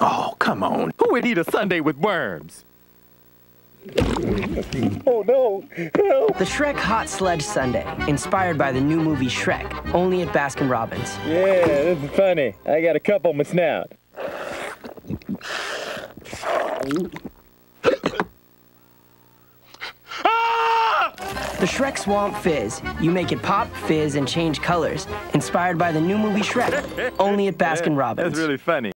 Oh, come on. Who would eat a sundae with worms? Oh no! Help! The Shrek Hot Sludge Sundae, inspired by the new movie Shrek, only at Baskin Robbins. Yeah, this is funny. I got a cup on my snout. Ah! The Shrek Swamp Fizz. You make it pop, fizz, and change colors. Inspired by the new movie Shrek, only at Baskin Robbins. That's really funny.